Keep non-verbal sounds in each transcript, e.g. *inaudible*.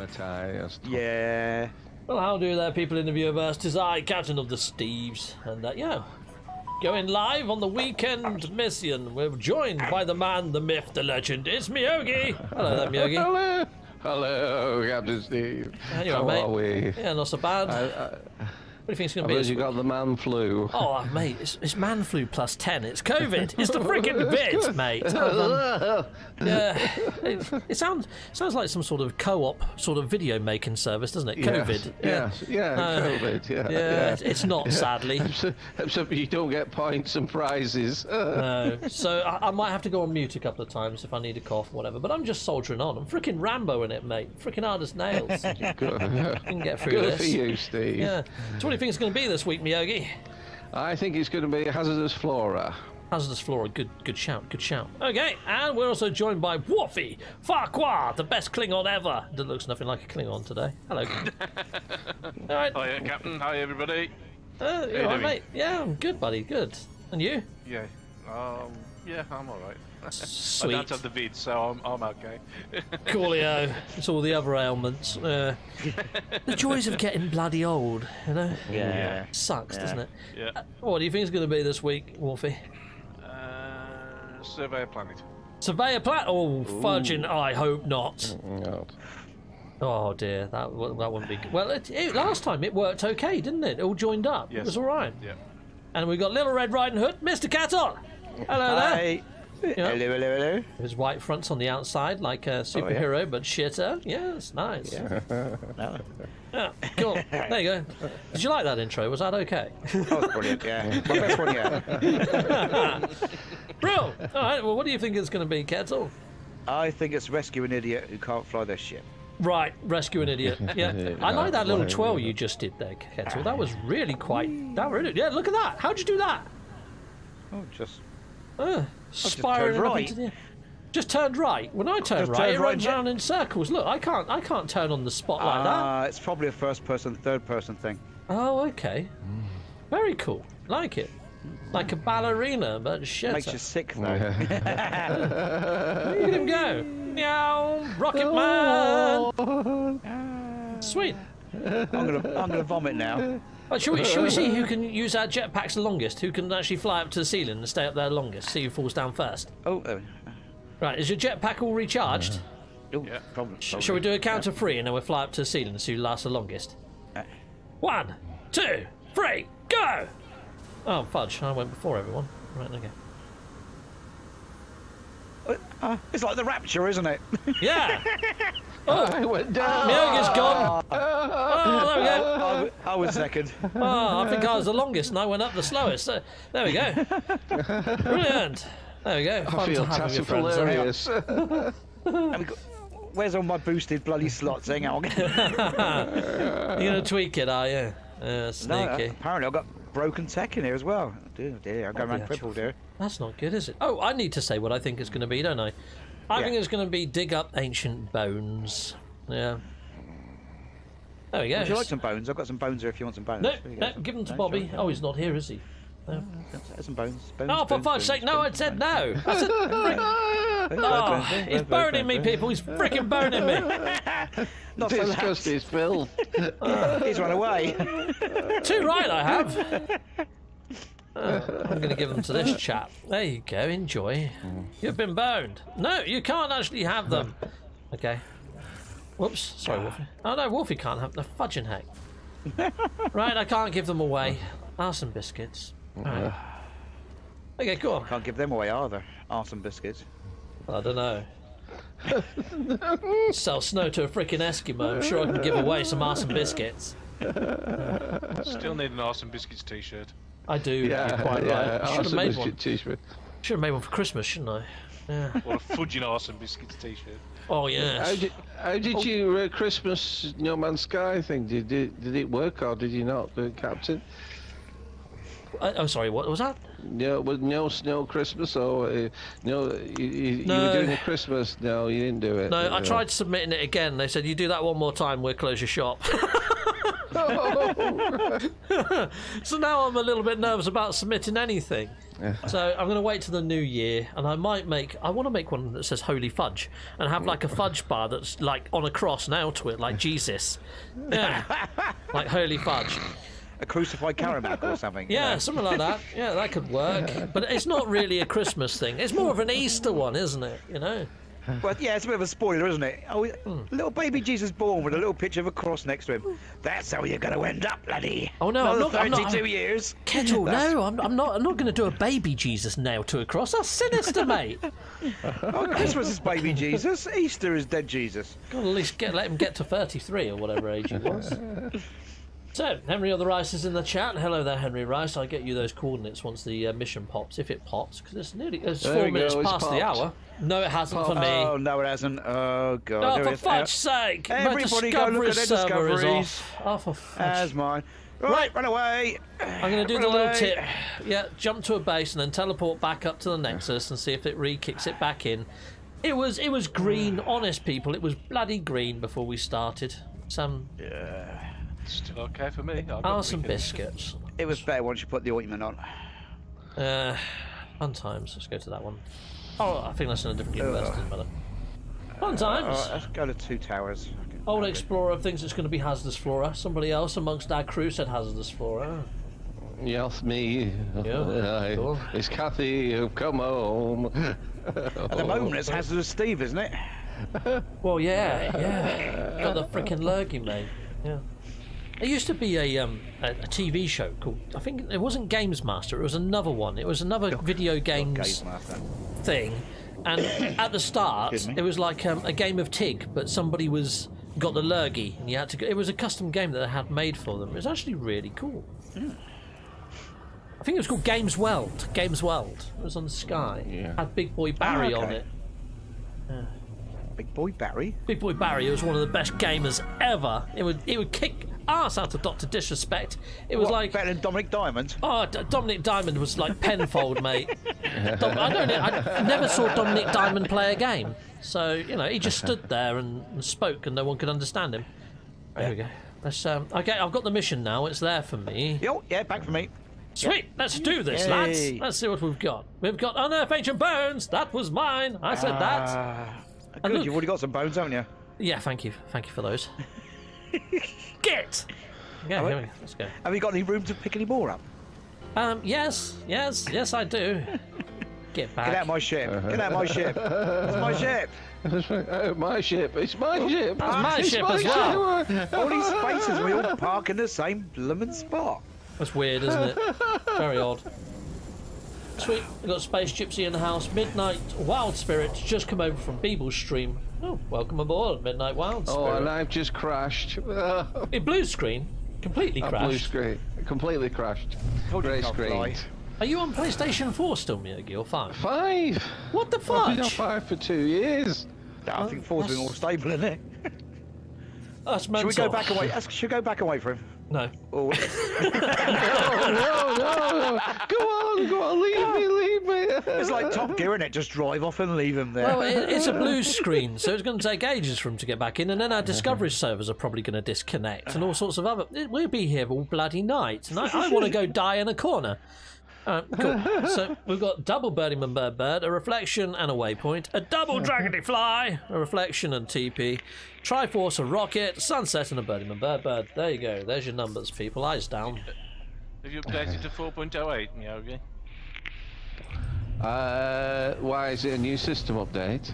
Acclimatized. Yeah. Well, how do there, people in the viewerverse? Tis I, Captain of the Steves, and uh, yeah, going live on the weekend mission. We're joined by the man, the myth, the legend. It's Miyogi. Hello there, Miyogi. Hello, hello, Captain Steve. How you How mate? are we? Yeah, not so bad. I, I, what do you think it's going to be? this you week? got the man flu. Oh, mate, it's, it's man flu plus 10. It's COVID. It's the freaking *laughs* bit, mate. Oh, *laughs* yeah. It, it sounds sounds like some sort of co op sort of video making service, doesn't it? COVID. Yes, yes, yeah, Uh, COVID. Yeah, Yeah, it's- it's not, sadly. *laughs* Except- Except you don't get points and prizes. No. So I, I might have to go on mute a couple of times if I need a cough or whatever. But I'm just soldiering on. I'm freaking Rambo in it, mate. Freaking hard as nails. Good, can get through Good this. for you, Steve. Yeah. So what do you think it's going to be this week, Miyogi? I think it's going to be hazardous flora. Hazardous Flora, good good shout, good shout. Okay, and we're also joined by Wolfie Farquhar, the best Klingon ever. That looks nothing like a Klingon today. Hello. *laughs* All right. Hiya, Captain. Hi, everybody. Uh, you you all right, mate? Yeah, I'm good, buddy. Good. And you? Yeah. Um. Yeah, I'm all right. *laughs* Sweet. I Sweet. don't have the vid, so I'm, I'm okay. *laughs* Coolio. It's all the other ailments. Uh, the joys of getting bloody old, you know? Yeah. Sucks, Yeah. doesn't it? yeah. Uh, What do you think it's going to be this week, Wolfie? Uh, survey a planet. Surveyor Plat? Oh, fudging, I hope not. God. Oh dear, that w- that wouldn't be good. Well, it, it, last time it worked okay, didn't it? It all joined up. Yes. It was all right. Yeah. And we've got Little Red Riding Hood, Mr. Caton. Hello there. Hi. Hello, hello, hello. His white fronts on the outside, like a oh, superhero, but shitter. Yes, nice. Yeah. No. Yeah, cool. there you go. Did you like that intro? Was that okay? That was brilliant, yeah. *laughs* My best one yet. Bro, all right. Well, what do you think it's going to be, Kettle? I think it's rescue an idiot who can't fly their ship. Right, rescue an idiot. *laughs* Yeah, I like that little twirl you just did there, Kettle. That was really quite. That really. Yeah, look at that. How'd you do that? Oh, just. Uh, spiraling turned up right. into the. Just turned right. When I turn Just right, turned it right, runs yeah. round in circles. Look, I can't. I can't turn on the spot like that. Ah, it's probably a first person, third person thing. Oh, okay. Very cool. Like it. Like a ballerina, but shit. Makes you sick though. *laughs* Look at him go. Meow, Rocket Oh. Man. Sweet. I'm gonna, I'm gonna vomit now. Right, shall, we, shall we see who *laughs* can use our jetpacks the longest? Who can actually fly up to the ceiling and stay up there longest? See who falls down first. Oh, uh, Right, is your jetpack all recharged? oh Yeah. problem. Sh- Shall we do a count of three and then we'll fly up to the ceiling and see who lasts the longest? One, two, three, go! Oh, fudge, I went before everyone. Right, okay. Uh, it's like the rapture, isn't it? Yeah! *laughs* Oh, I went down. Miyogi's gone! Oh, there we go! I, I was second. Oh, ah, I think I was the longest and I went up the slowest. There we go. Brilliant. There we go. I Fun feel to have with your friends. isn't hilarious. And we got- Where's all my boosted bloody slots? Hang on. *laughs* You're going to tweak it, are you? Uh, No, uh, sneaky. apparently I've got broken tech in here as well. Oh, dear, dear, I'm going around yeah, crippled here. That's not good, is it? Oh, I need to say what I think it's going to be, don't I? I Yeah. think it's going to be dig up ancient bones. Yeah. There we go. Would you like some bones? I've got some bones here if you want some bones. No, There you go. no, give them to No, Bobby. Oh, he's not here, is he? There's some bones. bones Oh, for bones, fuck's sake, no, I said no. *laughs* I said, frick- oh, he's boning me, people. He's freaking boning me. *laughs* Not so Disgust loud. his *laughs* filth. He's run away. Too right, I have. *laughs* I'm going to give them to this chap. There you go, enjoy. Mm. You've been boned. No, you can't actually have them. *laughs* Okay. Whoops, sorry, Wolfie. Oh no, Wolfie can't have the fudging heck. *laughs* right, I can't give them away. Arse and biscuits. Right. Okay, cool. Can't give them away either. Arson biscuits. I don't know. Sell snow to a freaking Eskimo. I'm sure I can give away some arse and biscuits. Still need an awesome biscuits T-shirt. I do. Yeah, you're quite yeah. right. Should have made one. t-shirt. Should have made one for Christmas, shouldn't I? Yeah. Or a fudging awesome biscuits T-shirt. Oh yes. How did, how did you uh, Christmas No Man's Sky thing? Did it, did it work or did you not, uh, Captain? Uh, oh, sorry. What was that? No, was no snow Christmas or uh, no? You, you, you were doing the Christmas. No, you didn't do it. No, I No. tried submitting it again. They said you do that one more time, we'll close your shop. *laughs* *laughs* so now I'm a little bit nervous about submitting anything. So I'm going to wait till the new year, and I might make. I want to make one that says "Holy Fudge" and have like a fudge bar that's like on a cross nailed to it, like Jesus. Yeah, *laughs* like Holy Fudge. A crucified Caramac or something. you Yeah, know. something like that. Yeah, that could work. But it's not really a Christmas thing. It's more of an Easter one, isn't it? You know. Well, yeah, it's a bit of a spoiler, isn't it? Oh, little baby Jesus born with a little picture of a cross next to him. That's how you're going to end up, laddie. Oh, no, I'm Another not- I'm not- 32 years. Kettle, no, I'm, I'm not. I'm not going to do a baby Jesus nailed to a cross. That's sinister, *laughs* mate. Oh, Christmas is baby Jesus. Easter is dead Jesus. Got to at least get let him get to 33 or whatever age he was. *laughs* So, Henry of the Rice is in the chat. Hello there, Henry Rice. I'll get you those coordinates once the uh, mission pops, if it pops, because it's nearly it's There four minutes go, it's past the popped. hour. No, it hasn't for me. Oh, no, it hasn't. Oh, God. Oh, There for fudge's sake! Everybody go look at their server is discoveries. off. Oh, for fudge. As mine. Right, run away. I'm going to do Run the little away. tip. Yeah, jump to a base and then teleport back up to the Nexus and see if it re-kicks it back in. It was it was green, *sighs* honest people. It was bloody green before we started. Some Still okay for me. I've got are some three biscuits. It was better once you put the ointment on. Uh, fun times. Let's go to that one. Oh, I think that's in a different universe. Doesn't matter. Fun times. All right, let's go to Two Towers. Old explorer thinks it's going to be hazardous flora. Somebody else amongst our crew said hazardous flora. Yes, me. Yeah, cool. It's Kathy. I've come home. At the moment, it's Hazardous Steve, isn't it? Well, yeah, yeah. Got the freaking lurgy, mate. Yeah. There used to be a um a, a TV show called I think it wasn't Games Master. It was another one. It was another video games thing, and *coughs* at the start it was like um, a game of Tig, but somebody was got the lurgy, and you had to. go It was a custom game that they had made for them. It was actually really cool. I think it was called Games World. Games World. It was on Sky. Yeah. Had Big Boy Barry on okay. it. Big boy Barry. Big Boy Barry was one of the best gamers ever. It would it would kick ass out of Doctor Disrespect. It was What, like better than Dominic Diamond. oh D- Dominic Diamond was like Penfold, mate. *laughs* Dom- I don't know. I never saw Dominic Diamond play a game, so you know he just stood there and, and spoke, and no one could understand him. There we go. Let's um. Okay, I've got the mission now. It's there for me. Yo, yeah, back for me. Sweet. Let's do this, lads. Yay. Let's see what we've got. We've got unearth ancient bones. That was mine. I said that. And *laughs* good, look- you've already got some bones, haven't you? Yeah, thank you. Thank you for those. *laughs* Get! Yeah, Oh, here we go. Let's go. Have you got any room to pick any more up? Um, yes, yes, yes, I do. *laughs* Get back. Get out my ship. Get out my ship. It's my ship. Oh, my ship. It's my ship. That's my It's ship my as well. ship. All these spaces, we all park in the same blooming spot. That's weird, isn't it? Very odd. Sweet, we've got Space Gypsy in the house. Midnight Wild Spirits just come over from Beeble's stream. Oh, welcome aboard, Midnight Wild oh, Spirit. Oh, and Spirit. I've just crashed. Oh, A blue screen, completely a blue screen. Completely crashed. Told you Grey screen. fly. Are you on PlayStation 4 still, Miyagi, or 5? Five. What the fuck? I've been on five for two years. I think four's been more stable, isn't it? That's Should we go back away? Should we go back away for him? No. Oh, *laughs* no, no, no. Go on, go on. Leave me, leave me. it's like Top Gear, and it? Just drive off and leave him there. Well, it, it's a blue screen, so it's going to take ages for him to get back in, and then our Discovery *laughs* servers are probably going to disconnect, and all sorts of other. We'll be here all bloody night, and I, I want to go die in a corner. Uh, cool. So we've got double Birdie Man Bird Bird, a reflection and a waypoint, a double Dragony Fly, a reflection and TP, Triforce, a rocket, sunset, and a Birdie Man Bird Bird. There you go. There's your numbers, people. Eyes down. Have you updated to 4.08, Miyagi? Uh, why is it a new system update?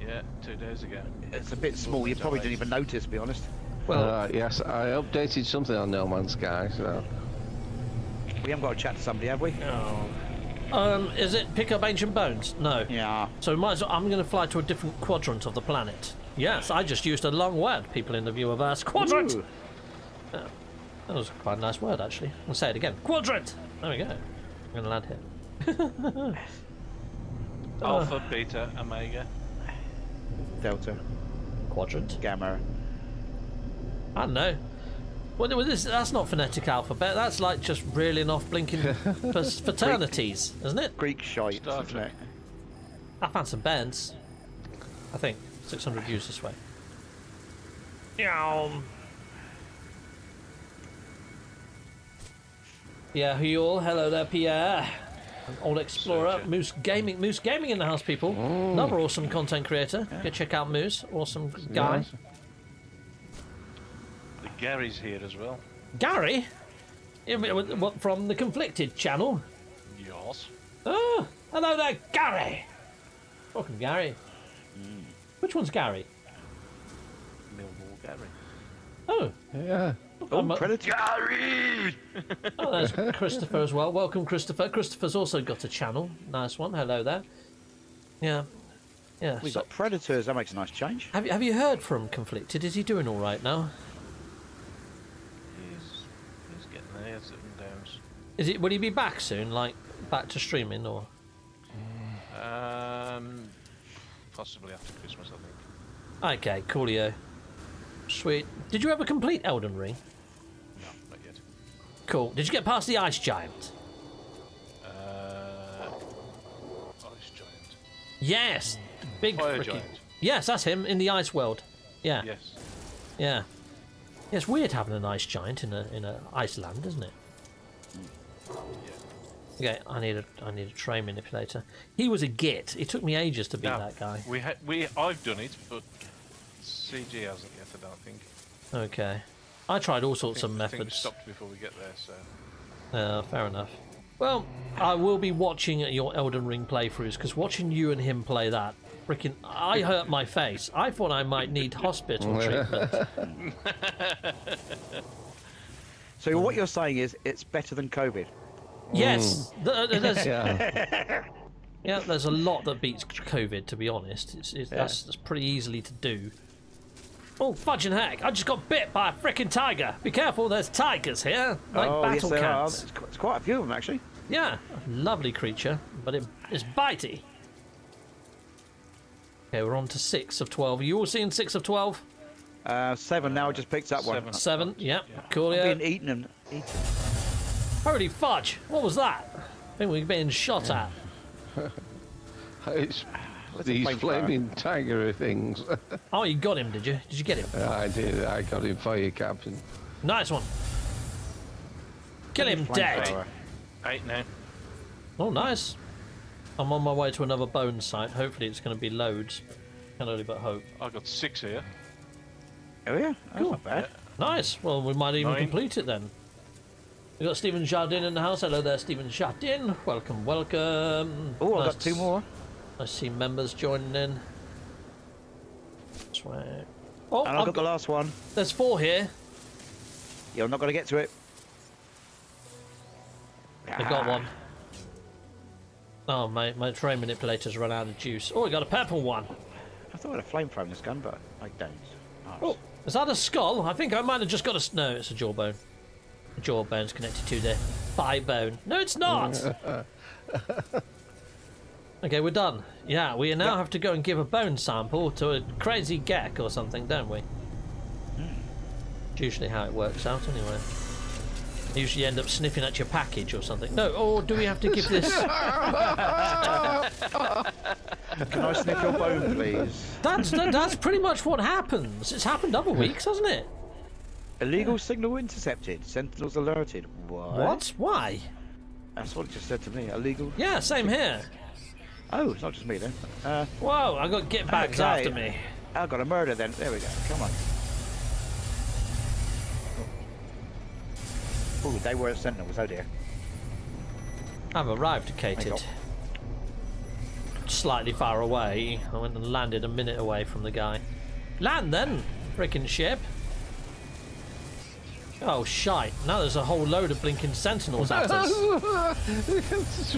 Yeah, two days ago. it's a bit small. You probably didn't even notice, to be honest. Well, Uh, yes, I updated something on No Man's Sky. So We haven't got to chat to somebody, have we? um, is it pick up ancient bones? No. Yeah. So we might as well, I'm going to fly to a different quadrant of the planet. Yes, I just used a long word, people in the viewerverse. Quadrant! Ooh. That was quite a nice word, actually. I'll say it again. Quadrant! There we go. I'm going to land here. *laughs* Alpha, Beta, Omega. Delta, Quadrant? Gamma. I don't know. Well, well, this, that's not phonetic alphabet. That's like just reeling off blinking *laughs* f- fraternities, isn't it? Greek shite, isn't it? I found some bends. I think. 600 views this way. Yum. Yeah, who you all? Hello there, Pierre. Old Explorer, Searcher. Moose Gaming, Moose Gaming in the house, people. Oh. Another awesome content creator. Go check out Moose, awesome guy. Nice. The Gary's here as well. Gary, what, uh, what, from the Conflicted channel. Yes. Oh, hello there, Gary. Welcome, Gary. Hmm. Which one's Gary? Millwall Gary. Oh, Yeah. Oh, I'm a- Predator. oh, there's Christopher as well. Welcome, Christopher. Christopher's also got a channel. Nice one. Hello there. Yeah, yeah. We've so- got Predators. That makes a nice change. have you have you heard from Conflicted? Is he doing all right now? He's, he's getting there, ups and downs. Is it? Will he be back soon? Like back to streaming or? Um, possibly after Christmas, I think. Okay, coolio. Sweet. Did you ever complete Elden Ring? No, not yet. Cool. Did you get past the ice giant? Uh, Ice Giant. Yes. Big Fire frickin- Giant. Yes, that's him in the ice world. Yeah. Yes. Yeah. Yeah, it's weird having an ice giant in a in a Iceland, isn't it? Yeah. Okay, I need a I need a terrain manipulator. He was a git. It took me ages to beat No, that guy. We ha- we I've done it, but CG hasn't yet. I don't think. Okay. I tried all sorts of I think we methods. stopped before we get there. So Uh, fair enough. Well, I will be watching your Elden Ring playthroughs because watching you and him play that, freaking, I hurt my face. I thought I might need hospital *laughs* treatment. So what you're saying is it's better than COVID. Yes, mm. th- th- there's, *laughs* Yeah. *laughs* yeah, there's a lot that beats COVID. To be honest, it's, it's, that's, that's pretty easily to do. Oh, fudging heck! I just got bit by a freaking tiger. Be careful, there's tigers here, like oh, yes, battle there are. cats. There's there's quite a few of them actually. Yeah, lovely creature, but it, it's bitey. Okay, we're on to six of twelve. Are you all seeing six of twelve? Uh, seven now. I just picked up one. Seven. Seven. Yep. Cool. Being Yeah. eaten and eaten. Holy fudge! What was that? I think we're being shot at. *laughs* It's these flamethrower? flaming tiger things. *laughs* Oh, you got him, did you? Did you get him? I did. I got him for you, Captain. Nice one. Kill him dead. Flamethrower. eight now. Oh, nice. I'm on my way to another bone site. Hopefully, it's going to be loads. Can only but hope. I got six here. Oh yeah, that's Cool. not bad. Nice. Well, we might even Nine. complete it then. We got Stephen Jardin in the house. Hello there, Stephen Jardin. Welcome, welcome. Oh, I've got two more. I see members joining in. Swear. Oh, And I've I've got the last one. there's four here. Yeah, I'm not going to get to it. I got Ah. one. Oh, my, my terrain manipulator's run out of juice. Oh, we got a purple one. I thought I had a flamethrower in this gun, but I don't. Nice. Oh, is that a skull? I think I might have just got a... No, it's a jawbone. The jawbone's connected to the thigh bone. No, it's not! *laughs* okay, we're done. Yeah, we now Yeah. have to go and give a bone sample to a crazy Gek or something, don't we? It's usually how it works out, anyway. Usually end up sniffing at your package or something. No, or do we have to give this. *laughs* Can I sniff your bone, please? That's, that, that's pretty much what happens. It's happened other weeks, hasn't it? Illegal signal intercepted. Sentinels alerted. What? What? Why? That's what it just said to me. Illegal. Yeah, same here. Oh, it's not just me then. Uh, Whoa, I got get bags Okay. after me. I got a murder then. There we go. Come on. Oh, they were sentinels. Oh dear. I've arrived, Thank Kated. Slightly far away. I went and landed a minute away from the guy. Land then, freaking ship. Oh shite! Now there's a whole load of blinking sentinels at us.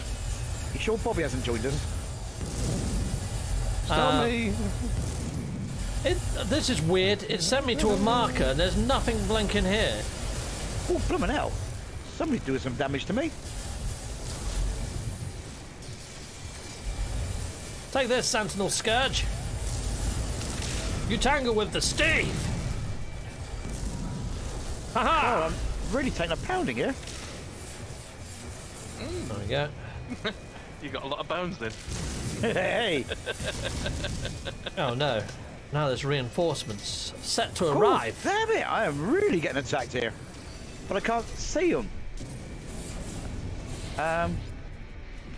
*laughs* You sure Bobby hasn't joined us? Uh, me. it, this is weird. It sent me to a marker. and There's nothing blinking here. Oh, blooming hell. Somebody's doing some damage to me. Take this, Sentinel Scourge. You tangle with the Steve. Haha! Oh, I'm really taking a pounding here. Hmm, there we go. *laughs* You got a lot of bones then. hey, *laughs* Oh no. Now there's reinforcements set to Ooh, arrive. damn it! I am really getting attacked here, but I can't see them. Um,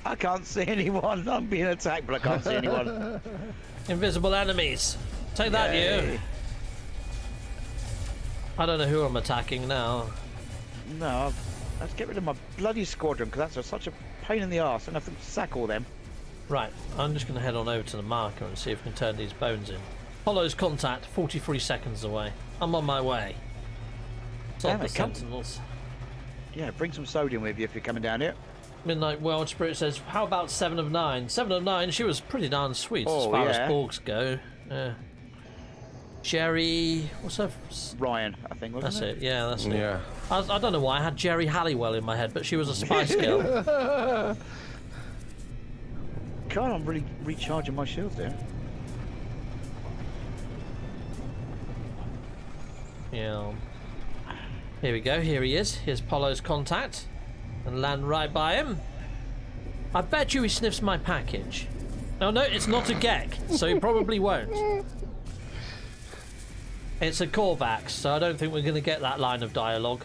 I can't see *laughs* anyone. I'm being attacked, but I can't see anyone. *laughs* Invisible enemies. Take that, you. I don't know who I'm attacking now. No, I've, let's get rid of my bloody squadron because that's such a pain in the arse. and I have to sack all them. Right, I'm just going to head on over to the marker and see if we can turn these bones in. Hollow's contact, 43 seconds away. I'm on my way. Stop the it, sentinels. Yeah, bring some sodium with you if you're coming down here. Midnight World Spirit says, How about 7 of 9? 7 of 9, she was pretty darn sweet as Oh, far yeah. as Borgs go. Yeah. Jeri. What's her. Ryan, I think, wasn't That's it? it, yeah, that's it. Yeah. I, I don't know why I had Geri Halliwell in my head, but she was a Spice Girl. *laughs* God, I'm really recharging my shield there. yeah. Here we go, here he is. Here's Polo's contact. And land right by him. I bet you he sniffs my package. Oh no, it's not a Gek, so he probably won't. It's a Korvax, so I don't think we're going to get that line of dialogue.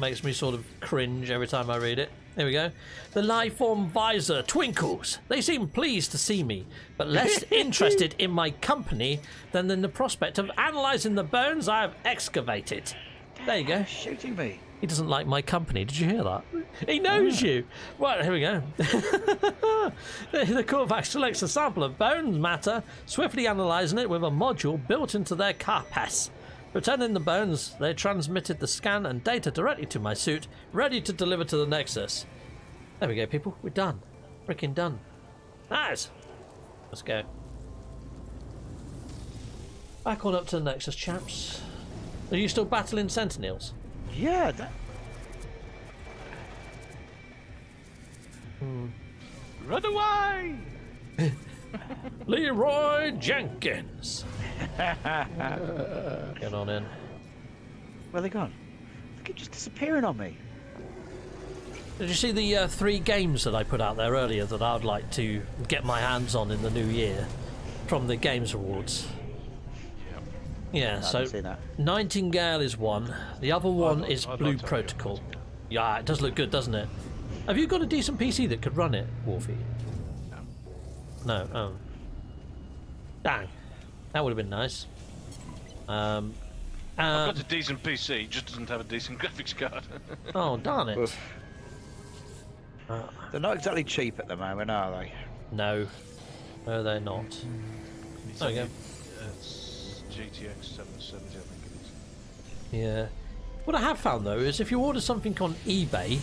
Makes me sort of cringe every time I read it. Here we go. The life-form visor twinkles. They seem pleased to see me, but less *laughs* interested in my company than in the prospect of analysing the bones I have excavated. There you go. Shooting me. He doesn't like my company. Did you hear that? He knows ah. you. Right, here we go. *laughs* the Korvax selects a sample of bone matter, swiftly analysing it with a module built into their carapace. Returning the bones, they transmitted the scan and data directly to my suit, ready to deliver to the Nexus. There we go, people. We're done. Freaking done. Nice. Let's go. Back on up to the Nexus, chaps. Are you still battling Sentinels? Yeah, that, Run away! *laughs* Leeroy Jenkins. *laughs* Get on in. where they gone? They keep just disappearing on me. Did you see the uh, three games that I put out there earlier that I'd like to get my hands on in the new year from the Games Awards? Yeah, I so haven't that. Nightingale is one. The other one I'd- is I'd Blue like to have Protocol. Yeah, it does look good, doesn't it? Have you got a decent PC that could run it, Wolfie? No. No. Oh. Dang. That would have been nice. Um. I've uh, got a decent PC, just doesn't have a decent *laughs* graphics card. *laughs* oh, darn it. Oof. They're not exactly cheap at the moment, are they? No. No, they're not. There we go. GTX 770, I think it is. Yeah. What I have found though is if you order something on eBay,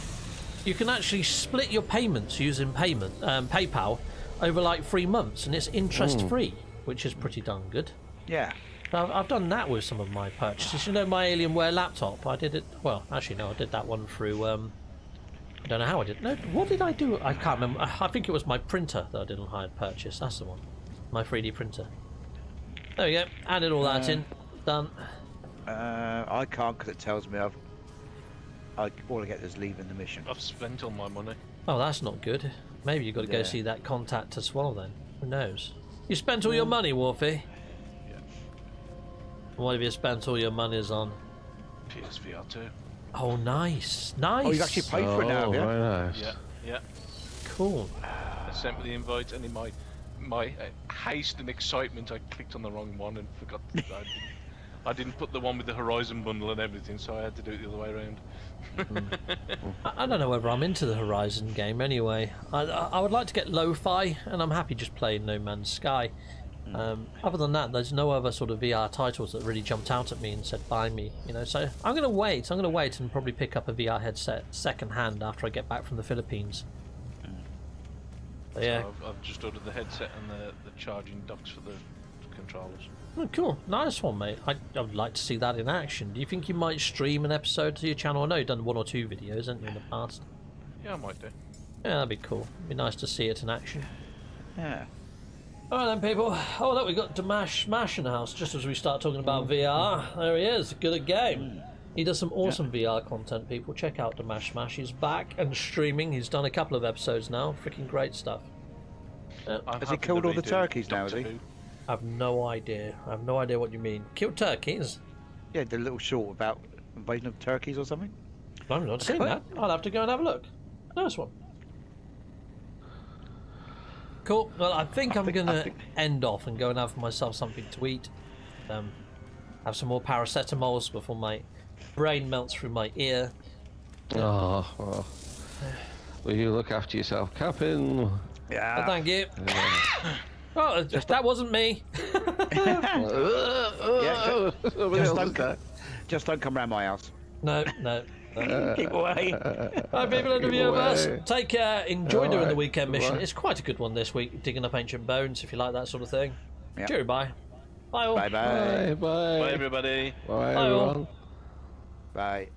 you can actually split your payments using payment um, PayPal over like three months, and it's interest free, which is pretty darn good. Yeah. I've, I've done that with some of my purchases. You know, my Alienware laptop. I did it. Well, actually, no, I did that one through. Um, I don't know how I did. No, what did I do? I can't remember. I I think it was my printer that I did on hired purchase. That's the one. My 3D printer. There we go. Added all that in. Done. Uh, I can't because it tells me I've. I, all I get is leaving the mission. I've spent all my money. Oh, that's not good. Maybe you've got to go Yeah. see that contact to swallow then. Who knows? You spent all your money, Wolfie. Yeah. What have you spent all your monies on? PSVR 2. Oh, nice. Nice. Oh, you've actually paid for it now, oh, very nice. Yeah, yeah. Cool. I sent me the invite, and in my my uh, haste and excitement, I clicked on the wrong one and forgot. I, didn't, I didn't put the one with the Horizon bundle and everything, so I had to do it the other way around. *laughs* I, I don't know whether I'm into the Horizon game anyway. I, I, I would like to get lo-fi, and I'm happy just playing No Man's Sky. Um, other than that, there's no other sort of VR titles that really jumped out at me and said buy me. You know, so I'm going to wait. I'm going to wait and probably pick up a VR headset second hand after I get back from the Philippines. But yeah, So I've, I've just ordered the headset and the, the charging docks for the controllers. Oh, cool, nice one, mate. I, I would like to see that in action. Do you think you might stream an episode to your channel? I know you've done one or two videos, haven't you, in the past? Yeah, I might do. Yeah, that'd be cool. Be nice to see it in action. Yeah. All right then, people. Oh, look, we've got Damash Smash in the house just as we start talking about VR. There he is, good at game. Hmm. He does some awesome VR content, people. Check out the Mash Mash. He's back and streaming. He's done a couple of episodes now. Freaking great stuff. I'm Has he happy killed to all the redo turkeys now, Doctor has he? Who. I have no idea. I have no idea what you mean. Killed turkeys? Yeah, the little short about invasion of turkeys or something. I've not seen that. I'll have to go and have a look. Nice one. Cool. Well, I think I'm gonna end off and go and have myself something to eat. Um, have some more paracetamols before my brain melts through my ear. Oh, well. Will you look after yourself, Captain? Yeah. Oh, Yeah. thank you. Oh, *laughs* that wasn't me. *laughs* Yeah, Somebody just don't is. Just don't come round my house. No, no. no. *laughs* Keep away. Right, people in the Keep away. take care. Enjoy doing the weekend mission. goodbye. It's quite a good one this week, digging up ancient bones, if you like that sort of thing. Yep. Cheerio, bye. Bye all. Bye bye. Bye, bye. Bye, everybody. Bye, Bye, all. everyone. Bye.